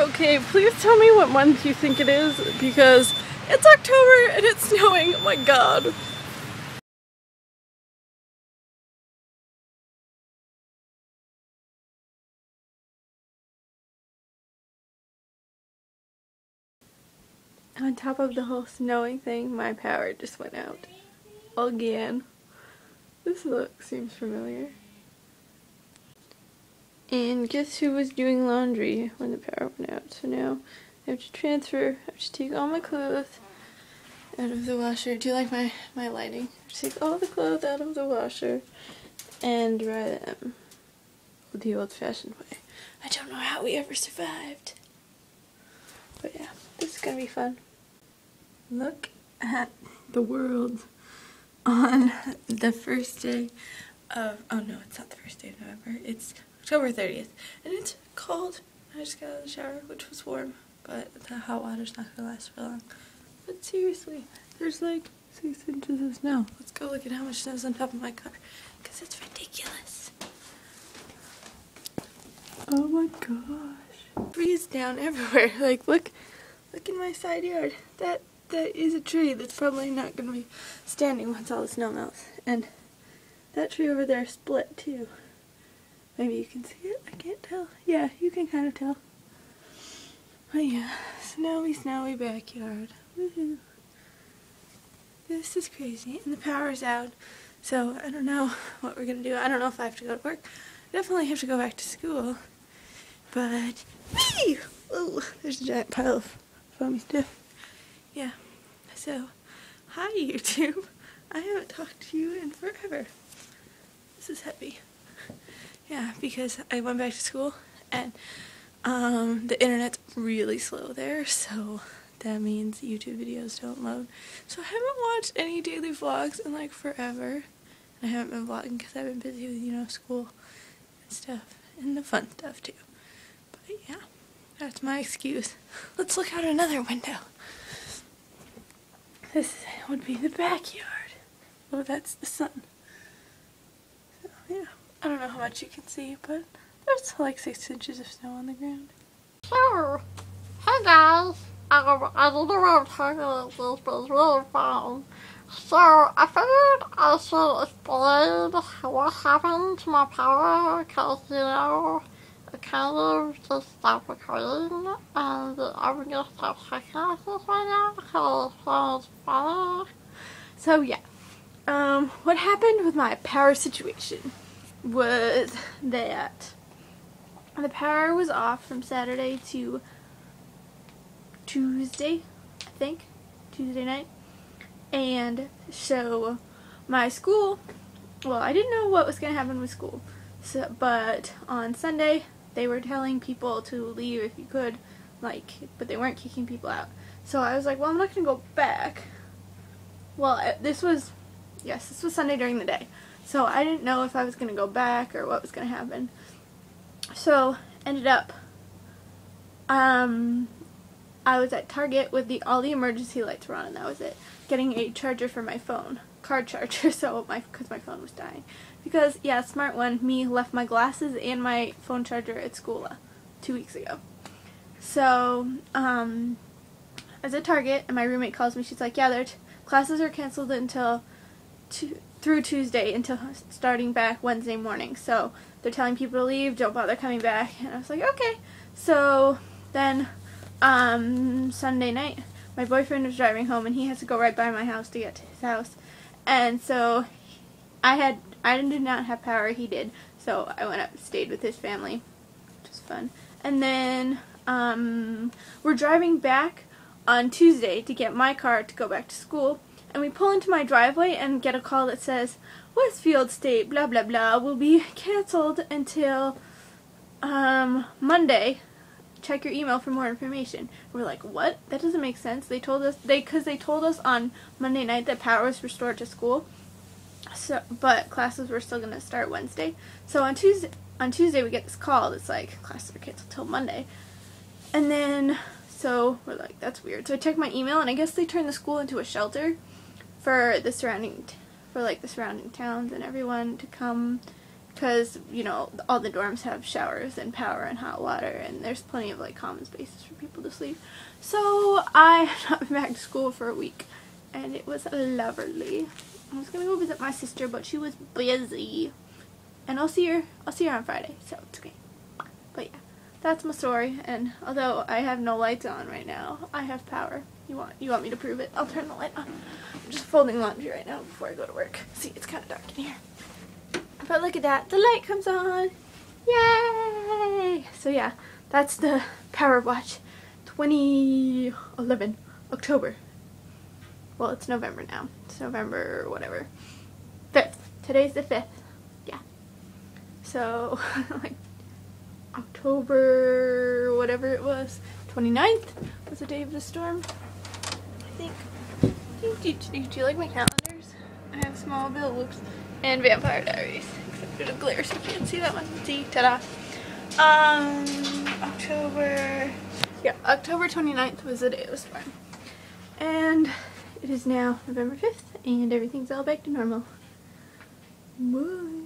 Okay, please tell me what month you think it is because it's October and it's snowing. Oh my god. On top of the whole snowing thing, my power just went out. Again. This look seems familiar. And guess who was doing laundry when the power went out? So now I have to transfer, I have to take all my clothes out of the washer. Do you like my, my lighting? take all the clothes out of the washer and dry them the old fashioned way. I don't know how we ever survived. But yeah, this is gonna be fun. Look at the world on the first day of, oh no, it's not the first day of November, it's October 30th. And it's cold. I just got out of the shower, which was warm, but the hot water's not gonna last for long. But seriously, there's like six inches of snow. Let's go look at how much snow's on top of my car, because it's ridiculous. Oh my gosh. Trees down everywhere. Like, look, look in my side yard. That that is a tree that's probably not going to be standing once all the snow melts. And that tree over there split too. Maybe you can see it? I can't tell. Yeah, you can kind of tell. But yeah, snowy, snowy backyard. Woohoo. This is crazy. And the power's out. So I don't know what we're going to do. I don't know if I have to go to work. I definitely have to go back to school. But! Oh, there's a giant pile of foamy stuff yeah, so, hi YouTube. I haven't talked to you in forever. This is heavy. Yeah, because I went back to school and um, the internet's really slow there, so that means YouTube videos don't load. So I haven't watched any daily vlogs in like forever. And I haven't been vlogging because I've been busy with, you know, school and stuff. And the fun stuff too. But yeah, that's my excuse. Let's look out another window. This would be the backyard. Oh, that's the sun. I don't know how much you can see, but there's like six inches of snow on the ground. So, hey guys, I, I don't know what I'm talking about this, but it's really fun. So, I figured I should explain what happened to my power, because, you know, kind of just stopped recording and I'm gonna stop checking out this right now because it sounds funny. So yeah, um, what happened with my power situation was that the power was off from Saturday to Tuesday, I think, Tuesday night. And so my school, well, I didn't know what was going to happen with school. So, but on Sunday, they were telling people to leave if you could, like, but they weren't kicking people out. So I was like, well, I'm not going to go back. Well, uh, this was, yes, this was Sunday during the day. So I didn't know if I was going to go back or what was going to happen. So, ended up, um, I was at Target with the all the emergency lights were on and that was it. Getting a charger for my phone. Card charger, so my, because my phone was dying. Because, yeah, smart one, me left my glasses and my phone charger at school uh, two weeks ago. So, um, I was at Target, and my roommate calls me. She's like, yeah, their classes are canceled until through Tuesday until starting back Wednesday morning. So they're telling people to leave, don't bother coming back. And I was like, okay. So then um, Sunday night, my boyfriend was driving home, and he has to go right by my house to get to his house. And so I had I did not have power, he did. So I went up stayed with his family, which was fun. And then um, we're driving back on Tuesday to get my car to go back to school. And we pull into my driveway and get a call that says, Westfield State, blah, blah, blah, will be canceled until um, Monday. Check your email for more information. We're like, what? That doesn't make sense. They told us, they because they told us on Monday night that power was restored to school. So, but classes were still going to start Wednesday. So on Tuesday, on Tuesday we get this call that's like classes are canceled till Monday. And then so we're like that's weird. So I check my email and I guess they turned the school into a shelter for the surrounding for like the surrounding towns and everyone to come because you know all the dorms have showers and power and hot water and there's plenty of like common spaces for people to sleep. So i have not been back to school for a week and it was lovely. I was gonna go visit my sister but she was busy. And i'll see her i'll see her on friday so it's okay. But yeah that's my story and although i have no lights on right now i have power you want you want me to prove it i'll turn the light on i'm just folding laundry right now before i go to work see it's kind of dark in here but look at that, the light comes on. Yay! So yeah, that's the Power Watch 2011, October. Well, it's November now. It's November, whatever. 5th. Today's the 5th. Yeah. So, like, October, whatever it was, 29th was the day of the storm. I think. Do, do, do, do you like my calendars? I have Smallville whoops and Vampire Diaries. Except for the glare so you can't see that one. See, ta-da. Um, October, yeah, October 29th was the day it was born. And it is now November 5th and everything's all back to normal. Bye.